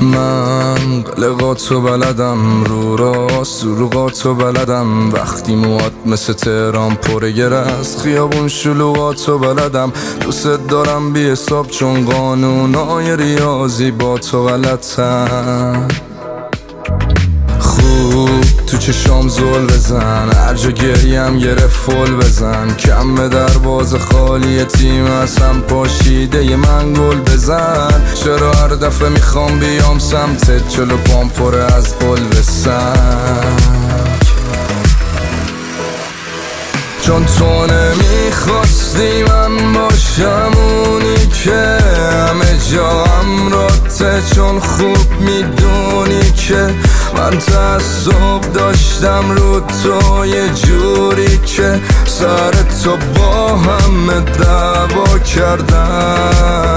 من قلقاتو بلدم رو راست دروغاتو بلدم. وقتی موات مثل تهران پره گرست خیابون شلوغاتو بلدم. دوست دارم بی حساب چون قانونای ریاضی با تو غلطم. تو چشام زل بزن هر جا گریم گره فل بزن. کم به دروازه خالی تیم اصلا پاشیده من گل بزن. چرا هر دفعه می‌خوام بیام سمتت جلو پام پره از گل بسن چون تو نمی‌خواستی من باشم اونی که همه جا امراته چون خوب می‌دونی که من تعصب داشتم رو تو یه جوری که سر تو با همه کردم.